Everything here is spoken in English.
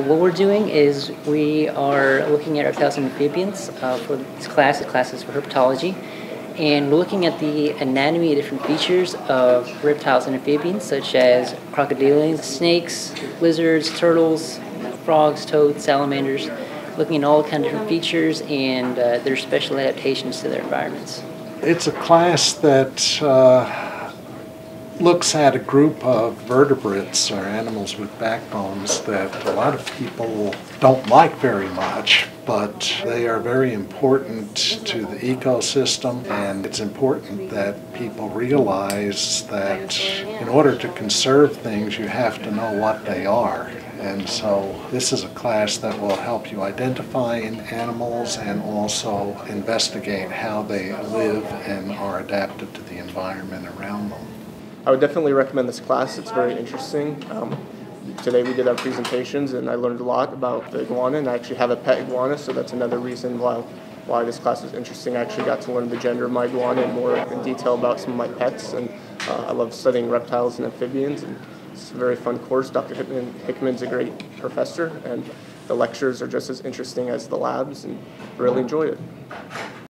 What we're doing is we are looking at reptiles and amphibians uh, for this class. The for herpetology. And we're looking at the anatomy of different features of reptiles and amphibians, such as crocodilians, snakes, lizards, turtles, frogs, toads, salamanders, looking at all kinds of different features and uh, their special adaptations to their environments. It's a class that uh, looks at a group of vertebrates or animals with backbones that a lot of people don't like very much, but they are very important to the ecosystem, and it's important that people realize that in order to conserve things, you have to know what they are. And so this is a class that will help you identify animals and also investigate how they live and are adapted to the environment around them. I would definitely recommend this class. It's very interesting. Um, today we did our presentations and I learned a lot about the iguana and I actually have a pet iguana so that's another reason why why this class was interesting. I actually got to learn the gender of my iguana and more in detail about some of my pets and uh, I love studying reptiles and amphibians and it's a very fun course. Dr. Hickman, Hickman's a great professor and the lectures are just as interesting as the labs and really enjoyed it.